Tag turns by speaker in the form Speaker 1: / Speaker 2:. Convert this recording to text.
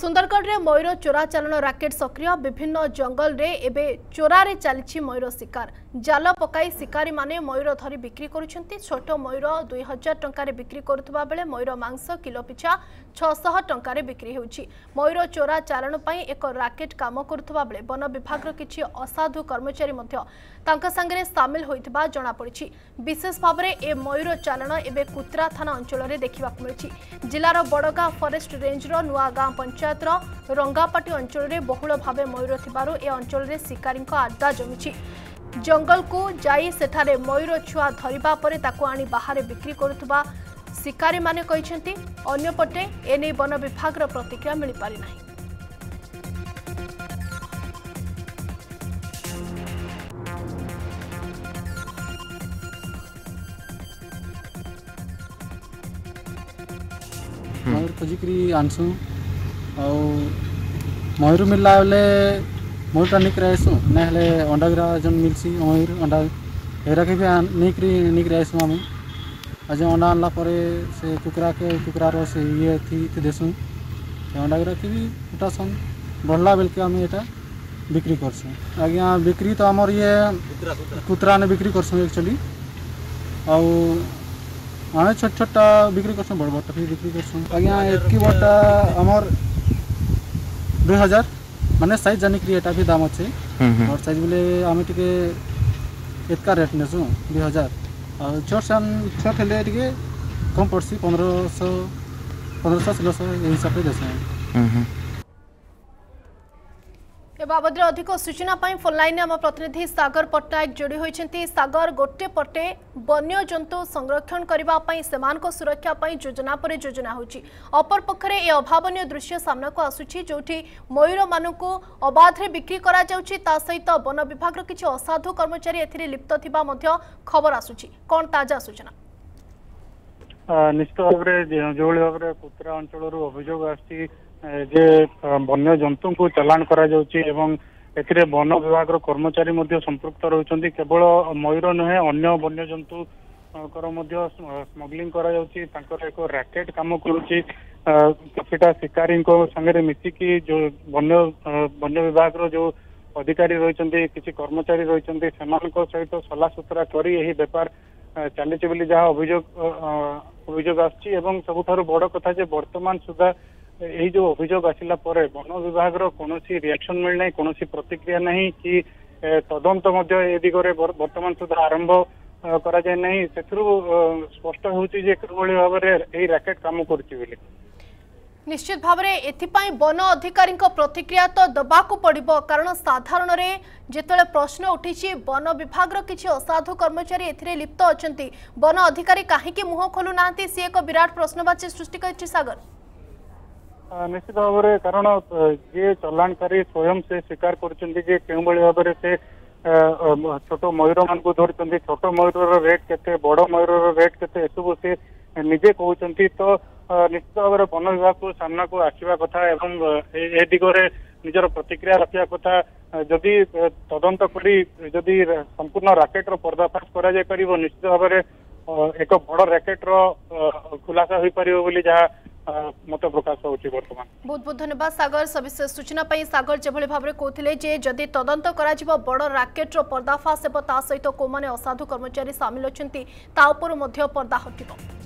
Speaker 1: ସୁନ୍ଦରଗଡ଼ରେ ମୟୂର ଚୋରା ଚାଲାଣ ରାକେଟ୍ ସକ୍ରିୟ ବିଭିନ୍ନ ଜଙ୍ଗଲରେ ଏବେ ଚୋରାରେ ଚାଲିଛି ମୟୂର ଶିକାର ଜାଲ ପକାଇ ଶିକାରୀମାନେ ମୟୂର ଧରି ବିକ୍ରି କରୁଛନ୍ତି ଛୋଟ ମୟୂର ଦୁଇ ହଜାର ଟଙ୍କାରେ ବିକ୍ରି କରୁଥିବା ବେଳେ ମୟୂର ମାଂସ କିଲୋ ପିଛା ଛଅଶହ ଟଙ୍କାରେ ବିକ୍ରି ହେଉଛି ମୟୂର ଚୋରା ଚାଲାଣ ପାଇଁ ଏକ ରାକେଟ୍ କାମ କରୁଥିବା ବେଳେ ବନ ବିଭାଗର କିଛି ଅସାଧୁ କର୍ମଚାରୀ ମଧ୍ୟ ତାଙ୍କ ସାଙ୍ଗରେ ସାମିଲ ହୋଇଥିବା ଜଣାପଡ଼ିଛି ବିଶେଷ ଭାବରେ ଏ ମୟୂର ଚାଲାଣ ଏବେ କୁତ୍ରା ଥାନା ଅଞ୍ଚଳରେ ଦେଖିବାକୁ ମିଳିଛି ଜିଲ୍ଲାର ବଡ଼ଗାଁ ଫରେଷ୍ଟ ରେଞ୍ଜର ନୂଆଗାଁ ପଞ୍ଚାୟତ ପଞ୍ଚାୟତର ରଙ୍ଗାପାଟି ଅଞ୍ଚଳରେ ବହୁଳ ଭାବେ ମୟୂର ଥିବାରୁ ଏ ଅଞ୍ଚଳରେ ଶିକାରୀଙ୍କ ଆଡ୍ଡା ଜମିଛି ଜଙ୍ଗଲକୁ ଯାଇ ସେଠାରେ ମୟୂର ଛୁଆ ଧରିବା ପରେ ତାକୁ ଆଣି ବାହାରେ ବିକ୍ରି କରୁଥିବା ଶିକାରୀମାନେ କହିଛନ୍ତି ଅନ୍ୟପଟେ ଏନେଇ ବନ ବିଭାଗର ପ୍ରତିକ୍ରିୟା ମିଳିପାରିନାହିଁ
Speaker 2: ମୟୂର ଖୋଜିକିରି ଆଣସୁଁ आउ मयूर मिलला बोले मयूरटा निक्रे आसूँ ना अंडाग्रा जन मिलसी मयूर अंडा एरा के भी निक्रे आसूँ आम आज अंडा आनला से कुकरा के कुकरार से ये थी देसूँ अंडाग्रा के भी उठासन बढ़ला बेल के आम ये बिक्री करसूँ आज्ञा बिक्री तो आम ये कुतरा ने बिक्री करसूँ एक्चुअली आउ आने छोट छोटा बिक्री कर बड़ बड़ा भी बिक्री कर आज एक बड़ा आमर ଦୁଇ ହଜାର ମାନେ ସାଇଜ୍ ଜାନିକିରି ଏଇଟା ବି ଦାମ୍ ଅଛି ମୋର ସାଇଜ୍ ବୋଲେ ଆମେ ଟିକେ ଏତକା ରେଟ୍ ନେସୁ ଦୁଇ ହଜାର ଆଉ ଛୋଟ ସାନ୍ ଛୋଟ ହେଲେ ଟିକେ କମ୍ ପଡ଼୍ସି ପନ୍ଦରଶହ ପନ୍ଦରଶହ ଷୋହଳଶହ ଏଇ ହିସାବରେ ଦେସୁ
Speaker 1: ବାବଦରେ ଅଧିକ ସୂଚନା ପାଇଁ ଫୋନ୍ ଲାଇନ୍ ଆମ ପ୍ରତିନିଧି ସାଗର ପଟ୍ଟନାୟକ ଯୋଡ଼ି ହୋଇଛନ୍ତି ସାଗର ଗୋଟେ ପଟେ ବନ୍ୟଜନ୍ତୁ ସଂରକ୍ଷଣ କରିବା ପାଇଁ ସେମାନଙ୍କ ସୁରକ୍ଷା ପାଇଁ ଯୋଜନା ପରେ ଯୋଜନା ହେଉଛି ଅପରପକ୍ଷରେ ଏ ଅଭାବନୀୟ ଦୃଶ୍ୟ ସାମ୍ନାକୁ ଆସୁଛି ଯେଉଁଠି ମୟୂରମାନଙ୍କୁ ଅବାଧରେ ବିକ୍ରି କରାଯାଉଛି ତା ସହିତ ବନ ବିଭାଗର କିଛି ଅସାଧୁ କର୍ମଚାରୀ ଏଥିରେ ଲିପ୍ତ ଥିବା ମଧ୍ୟ ଖବର ଆସୁଛି କ'ଣ ତାଜା ସୂଚନା
Speaker 3: निश्चित भाव में जो भाव में कुतरा अंचल अभोग आजे वन्य जंतु को चलाण कर वन विभाग कर्मचारी संपुक्त रही केवल मयूर नुहे अन्य वन्य जंतु स्मग्लींग राकेट कम करा शिकारी सागर मिसिकी जो वन्य वन्य विभाग जो अधिकारी रही किसी कर्मचारी रही सहित सलाह सुतरा करेपार चली जहां अभोग অভিযোগ আসছি এবং সবুতার বড় কথা যে বর্তমান सुधा এই যে অভিযোগ আসিলা পরে বন বিভাগৰ কোনোছি ৰিয়াকশ্যন मिल्নাই কোনোছি প্রতিক্রিয়া নাই কি তদন্তৰ মধ্য এদি গৰে বর্তমান सुधा আৰম্ভ কৰা যায় নাই সেথৰু স্পষ্ট হৈছে যে কৰাবলীভাৱৰে এই ৰ্যেকেট কাম কৰিছে বুলি
Speaker 1: ନିଶ୍ଚିତ ଭାବରେ ଏଥିପାଇଁ ବନ ଅଧିକାରୀଙ୍କ ପ୍ରତିକ୍ରିୟା ତ ଦେବାକୁ ପଡ଼ିବ କାରଣ ସାଧାରଣରେ ଯେତେବେଳେ ପ୍ରଶ୍ନ ଉଠିଛି ବନ ବିଭାଗର କିଛି ଅସାଧୁ କର୍ମଚାରୀ ଏଥିରେ ଲିପ୍ତ ଅଛନ୍ତି ବନ ଅଧିକାରୀ କାହିଁକି ମୁହଁ ଖୋଲୁନାହାନ୍ତି ସିଏ ଏକ ବିରାଟ ପ୍ରଶ୍ନବାଚୀ ସୃଷ୍ଟି କରିଛି ସାଗର
Speaker 3: ନିଶ୍ଚିତ ଭାବରେ କାରଣ ଯିଏ ଚଲାଣକାରୀ ସ୍ୱୟଂ ସେ ସ୍ୱୀକାର କରୁଛନ୍ତି ଯେ କେଉଁଭଳି ଭାବରେ ସେ ଛୋଟ ମୟୂର ମାନଙ୍କୁ ଧରୁଛନ୍ତି ଛୋଟ ମୟୂରର ରେଟ୍ କେତେ ବଡ ମୟୂରର ରେଟ୍ କେତେ ଏସବୁ ସେ ନିଜେ କହୁଛନ୍ତି ତ ନିଶ୍ଚିତ ଭାବରେ ବନ ବିଭାଗକୁ ସାମ୍ନାକୁ ଆସିବା କଥା ଏବଂ ଏ ଦିଗରେ ନିଜର ପ୍ରତିକ୍ରିୟା ରଖିବା କଥା ଯଦି ତଦନ୍ତ କରି ଯଦି ସମ୍ପୂର୍ଣ୍ଣ ରାକେଟର ପର୍ଦ୍ଦାଫାଶ କରାଯାଇପାରିବ ନିଶ୍ଚିତ ଭାବରେ ଏକ ବଡ଼ ରାକେଟର ଖୁଲାସା ହୋଇପାରିବ ବୋଲି ଯାହା মত প্রকাশ হচ্ছে বর্তমান বহুত
Speaker 1: বহুত ধন্যবাদ সাগর সবিশেষ সূচনা পাই সাগর যেভাবে ভাবে কৌলে যে যদি তদন্ত করা যাব বড় রাকেটর পর্দাফাশ হব তা সহিত কোমানে অসাধু কর্মচারী সামিল অনেক তা উপর মধ্য পর্দা হটিব